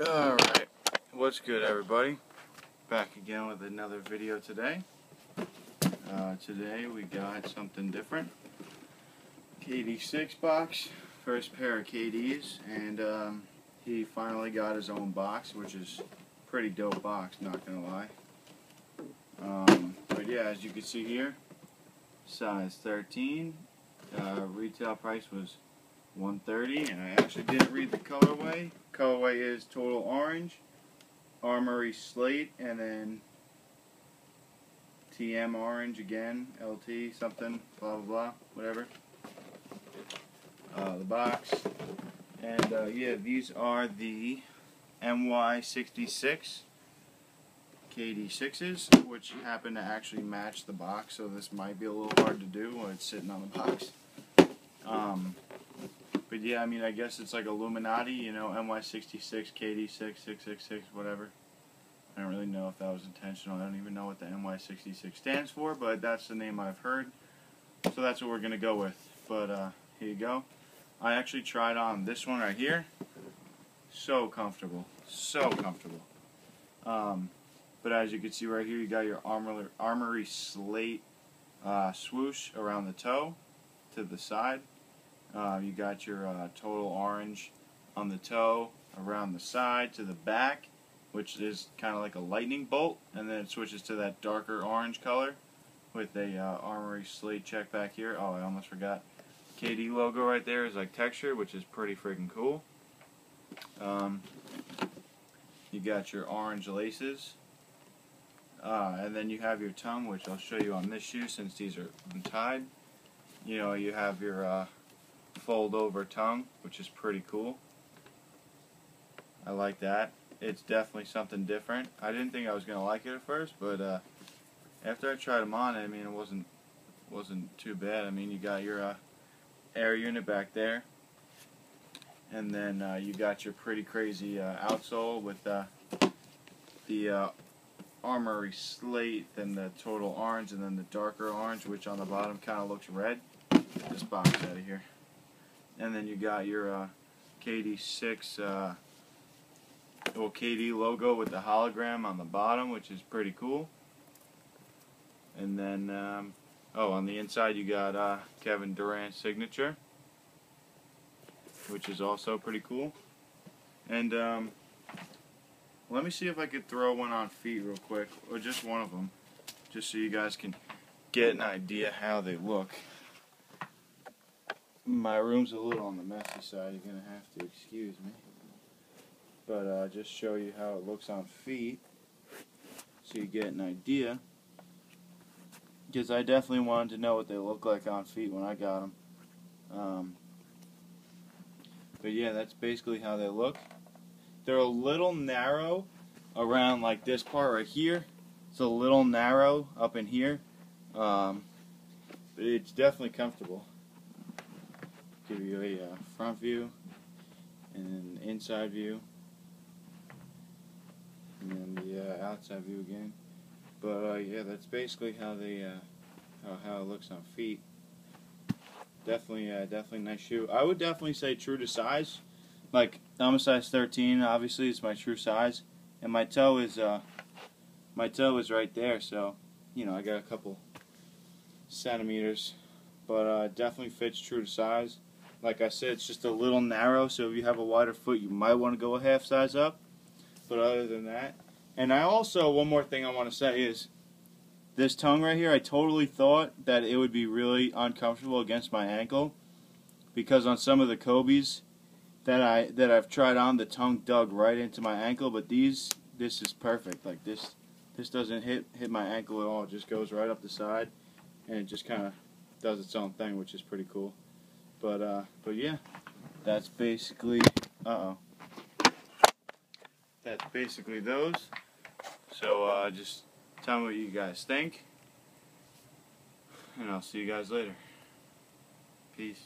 Alright, what's good everybody? Back again with another video today. Uh, today we got something different. KD6 box, first pair of KDs, and um, he finally got his own box, which is pretty dope box, not gonna lie. Um, but yeah, as you can see here, size 13, uh, retail price was 130 and I actually didn't read the colorway. Colorway is Total Orange, Armory Slate, and then TM Orange again, LT something, blah blah blah, whatever. Uh, the box. And uh, yeah, these are the MY66 KD6s, which happen to actually match the box, so this might be a little hard to do when it's sitting on the box. Um, but yeah, I mean, I guess it's like Illuminati, you know, MY66, KD6, 666, whatever. I don't really know if that was intentional. I don't even know what the MY66 stands for, but that's the name I've heard. So that's what we're going to go with. But uh, here you go. I actually tried on this one right here. So comfortable. So comfortable. Um, but as you can see right here, you got your Armory, Armory Slate uh, swoosh around the toe to the side. Uh, you got your uh, total orange on the toe, around the side to the back, which is kind of like a lightning bolt, and then it switches to that darker orange color with a uh, Armory Slate check back here. Oh, I almost forgot. KD logo right there is like texture, which is pretty freaking cool. Um, you got your orange laces. Uh, and then you have your tongue, which I'll show you on this shoe since these are untied. You know, you have your uh, fold over tongue, which is pretty cool. I like that. It's definitely something different. I didn't think I was gonna like it at first, but uh, after I tried them on, I mean, it wasn't wasn't too bad. I mean, you got your uh, air unit back there, and then uh, you got your pretty crazy uh, outsole with uh, the uh, armory slate, then the total orange, and then the darker orange, which on the bottom kind of looks red. This box out of here and then you got your uh, KD6 uh, little KD logo with the hologram on the bottom, which is pretty cool. And then, um, oh, on the inside you got uh, Kevin Durant's signature, which is also pretty cool. And um, let me see if I could throw one on feet real quick, or just one of them, just so you guys can get an idea how they look my room's a little on the messy side. You're going to have to excuse me. But uh, just show you how it looks on feet so you get an idea. Because I definitely wanted to know what they look like on feet when I got them. Um, but yeah, that's basically how they look. They're a little narrow around like this part right here. It's a little narrow up in here. Um, but it's definitely comfortable give you a uh, front view and an inside view. And then the uh, outside view again. But uh, yeah that's basically how they uh, how, how it looks on feet. Definitely uh, definitely nice shoe. I would definitely say true to size. Like I'm a size 13 obviously it's my true size. And my toe is uh, my toe is right there so you know I got a couple centimeters. But uh, definitely fits true to size like I said, it's just a little narrow, so if you have a wider foot, you might want to go a half size up. But other than that, and I also, one more thing I want to say is, this tongue right here, I totally thought that it would be really uncomfortable against my ankle, because on some of the Kobe's that I that I've tried on, the tongue dug right into my ankle, but these, this is perfect. Like this, this doesn't hit hit my ankle at all. It just goes right up the side, and it just kind of does its own thing, which is pretty cool. But uh, but yeah, that's basically uh oh. That's basically those. So uh, just tell me what you guys think, and I'll see you guys later. Peace.